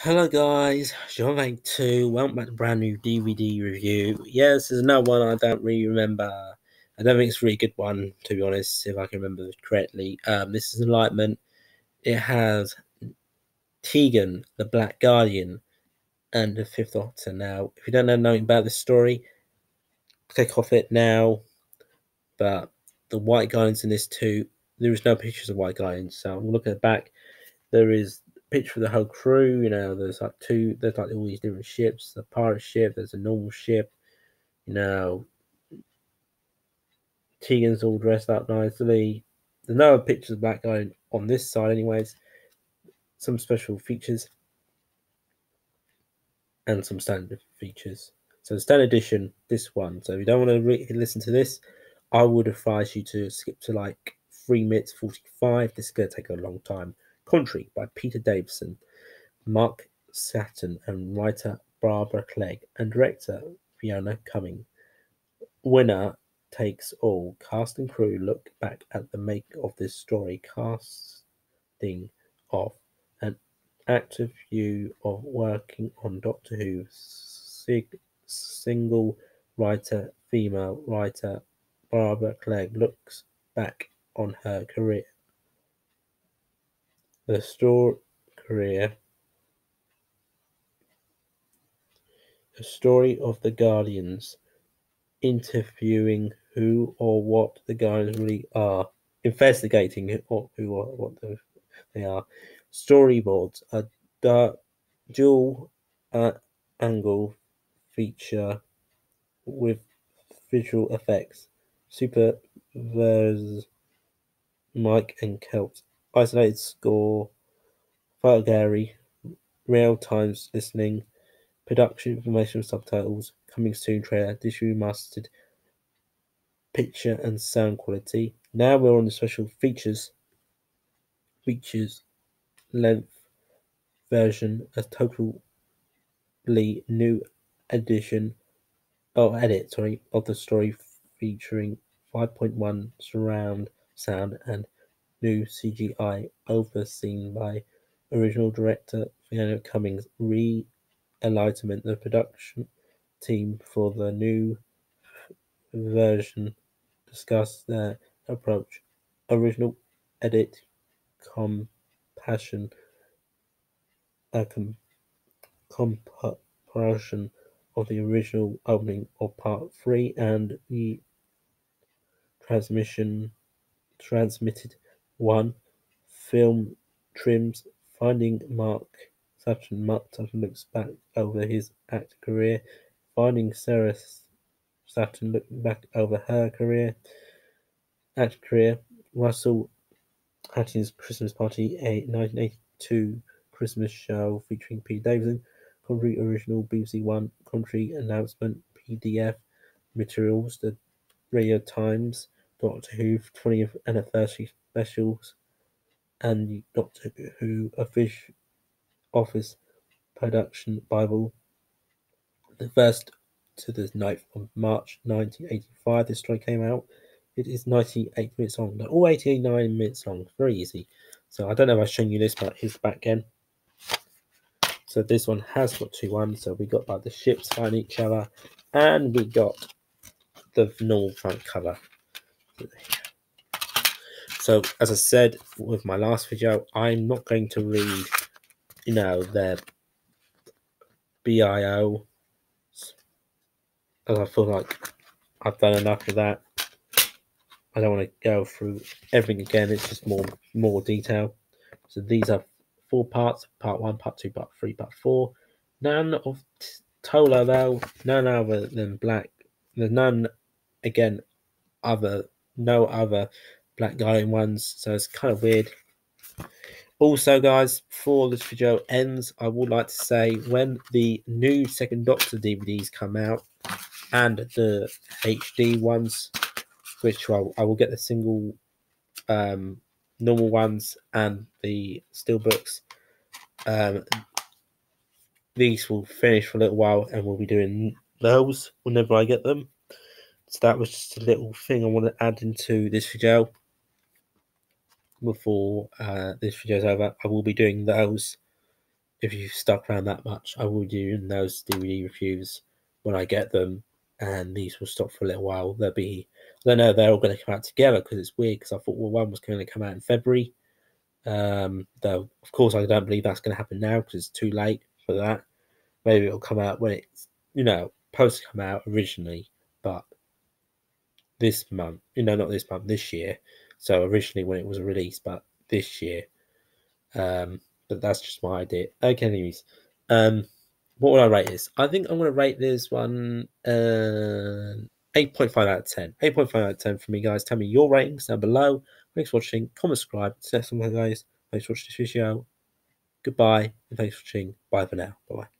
Hello guys, John Vank 2, welcome back to brand new DVD review. Yes, there's another one I don't really remember. I don't think it's a really good one, to be honest, if I can remember correctly. Um, this is Enlightenment. It has Tegan, the Black Guardian, and the Fifth Doctor. Now, if you don't know nothing about this story, click off it now. But the White Guardians in this too, there is no pictures of White Guardians. So I'm looking at the back. There is picture of the whole crew. You know, there's like two, there's like all these different ships. The pirate ship, there's a normal ship. You know, Tegan's all dressed up nicely. There's no pictures of Black Guy on this side, anyways. Some special features and some standard features. So standard edition, this one. So if you don't want to re- listen to this, I would advise you to skip to like three minutes forty-five. This is going to take a long time. Country by Peter Davison, Mark Saturn, and writer Barbara Clegg, and director Fiona Cumming. Winner takes all. Cast and crew look back at the make of this story, casting of an active view of working on Doctor Who. Sig- single writer, female writer Barbara Clegg looks back on her career the store career. A story of the Guardians interviewing who or what the Guardians really are, investigating who or who or what the, they are. Storyboards, a dark, dual uh, angle feature with visual effects. Supervise Mike and Kelt isolated score, Gary, real times listening, production information subtitles, coming soon trailer, digitally mastered picture and sound quality. Now we're on the special features, features length version, a totally new edition, oh edit, sorry, of the story featuring 5.1 surround sound and new CGI overseen by original director Fiona Cummings re-enlightenment the production team for the new version. Discussed their approach. Original edit compassion a com- comparison of the original opening of part 3 and the transmission transmitted one, film trims Finding Mark Saturn. Mark Saturn looks back over his acting career. Finding Sarah Sutton looking back over her career. Acting career. Russell Harty's Christmas Party, a 1982 Christmas show featuring Pete Davison. Country Original BBC One Country Announcement PDF materials. The Radio Times. Doctor Who 20th anniversary specials and Doctor Who official office production Bible. The first to the 9th of March 1985, this story came out. It is 98 minutes long, all 89 minutes long, very easy. So I don't know if I've shown you this, but here's the back again. So this one has got two ones. So we got like the ships fighting each other, and we got the normal front cover. So, as I said with my last video, I'm not going to read, you know, their BIO. As I feel like I've done enough of that. I don't want to go through everything again. It's just more more detail. So these are four parts: part one, part two, part three, part four. None of Turlough though. None other than Black. There's none again other no other black guy in ones, so it's kind of weird. Also, guys, before this video ends, I would like to say when the new Second Doctor DVDs come out and the HD ones, which I, I will get the single, um, normal ones and the steelbooks. Um, these will finish for a little while, and we'll be doing those whenever I get them. So that was just a little thing I want to add into this video before uh, this video is over. I will be doing those if you've stuck around that much, I will do those DVD reviews when I get them, and these will stop for a little while. They'll be, I don't know, they're all going to come out together because it's weird. Because I thought, well, one was going to come out in February, um, though of course I don't believe that's going to happen now because it's too late for that. Maybe it'll come out when it's, you know, supposed to come out originally, but this month, you know, not this month, this year. So originally when it was released, but this year. Um, but that's just my idea. Okay, anyways. Um, what would I rate this? I think I'm going to rate this one uh, 8.5 out of 10. 8.5 out of 10 for me, guys. Tell me your ratings down below. Thanks for watching. Comment, subscribe. See you next time, guys. Thanks for watching this video. Goodbye, and thanks for watching. Bye for now. Bye-bye.